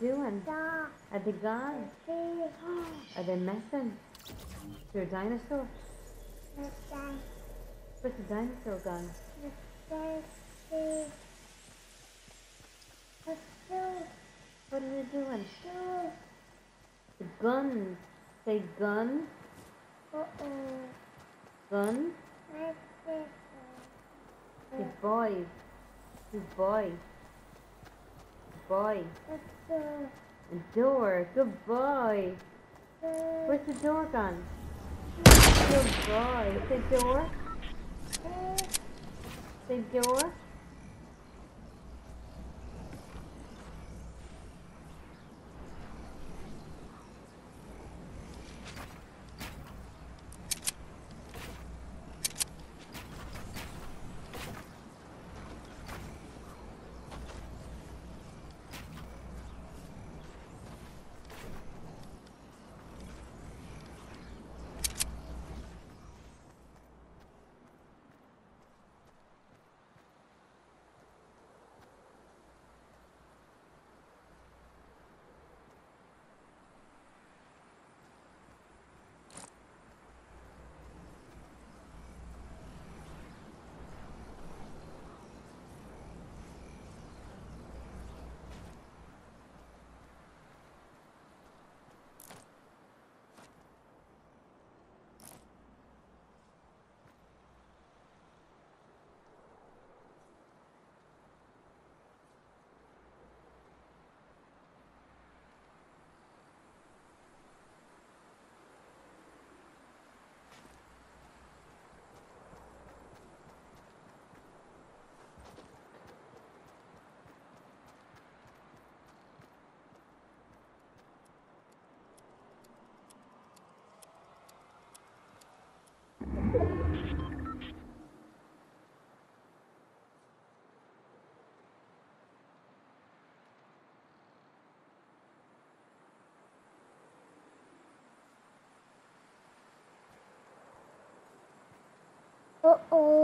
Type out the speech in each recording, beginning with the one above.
doing? Da. Are they gone? Are they messing? Is there a dinosaur? The da. Where's the dinosaur gone? What are they doing? Do. The guns. Say gun. Gun. Let's see. Good boys. Good boy. Boy. Let's door. Good boy. Do. Where's the door gone? Uh, good boy. Say door. Uh, Say door. 哦哦。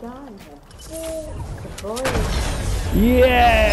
Where'd he gone? Uh-oh. The boys. Yeah!